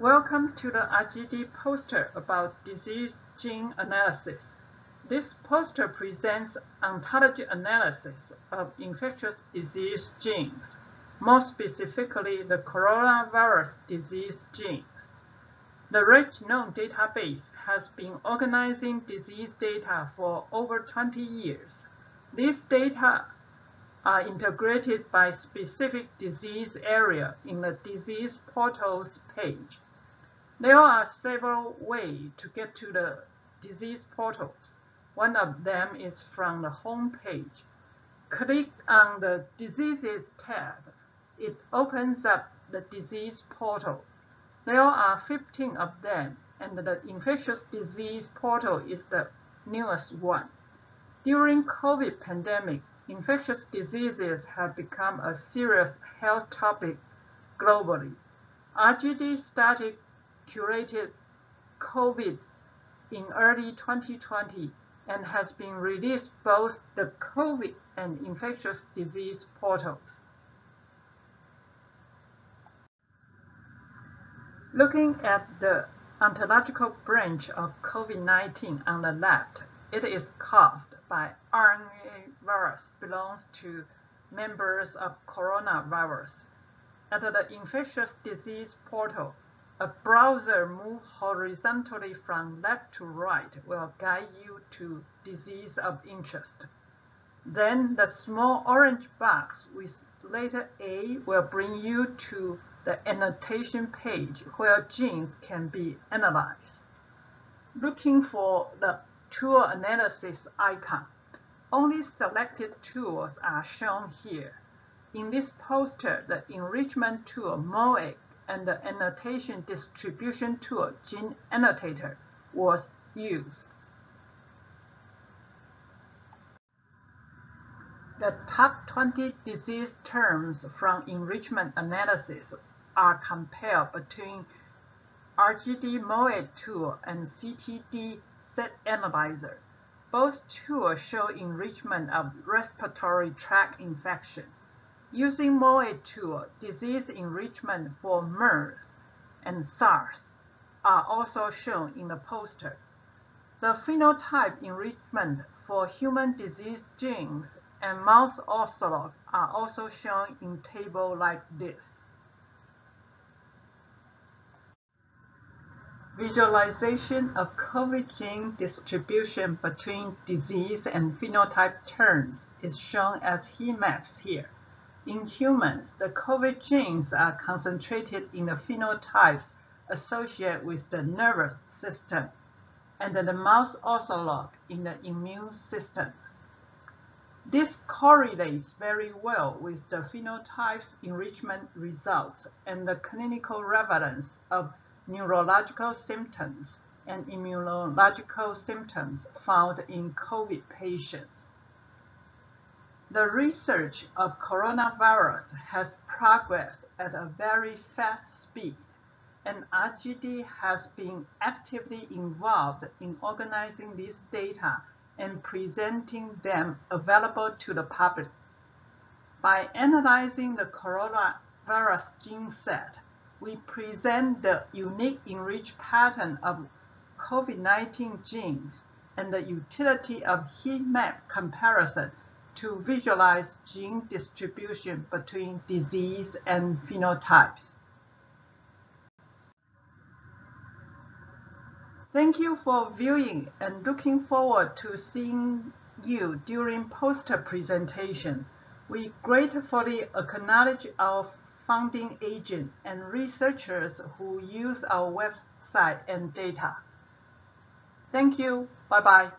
Welcome to the RGD poster about disease gene analysis. This poster presents ontology analysis of infectious disease genes, more specifically the coronavirus disease genes. The Rat Genome database has been organizing disease data for over 20 years. These data are integrated by specific disease area in the disease portals page. There are several ways to get to the disease portals. One of them is from the home page. Click on the Diseases tab. It opens up the disease portal. There are 15 of them, and the infectious disease portal is the newest one. During COVID pandemic, infectious diseases have become a serious health topic globally. RGD started curated COVID in early 2020 and has been released both the COVID and infectious disease portals. Looking at the ontological branch of COVID-19 on the left, it is caused by RNA virus belongs to members of coronavirus. At the infectious disease portal, a browser move horizontally from left to right will guide you to disease of interest. Then the small orange box with letter A will bring you to the annotation page where genes can be analyzed. Looking for the tool analysis icon. Only selected tools are shown here. In this poster, the enrichment tool MOET and the annotation distribution tool Gene Annotator was used. The top 20 disease terms from enrichment analysis are compared between RGD MOET tool and CTD set analyzer. Both tools show enrichment of respiratory tract infection. Using MOET tool, disease enrichment for MERS and SARS are also shown in the poster. The phenotype enrichment for human disease genes and mouse ortholog are also shown in table like this. Visualization of COVID gene distribution between disease and phenotype terms is shown as heat maps here. In humans, the COVID genes are concentrated in the phenotypes associated with the nervous system, and the mouse ortholog in the immune systems. This correlates very well with the phenotypes enrichment results and the clinical relevance of neurological symptoms and immunological symptoms found in COVID patients. The research of coronavirus has progressed at a very fast speed, and RGD has been actively involved in organizing these data and presenting them available to the public. By analyzing the coronavirus gene set, we present the unique enriched pattern of COVID-19 genes and the utility of heat map comparison to visualize gene distribution between disease and phenotypes. Thank you for viewing and looking forward to seeing you during poster presentation. We gratefully acknowledge our funding agent, and researchers who use our website and data. Thank you. Bye-bye.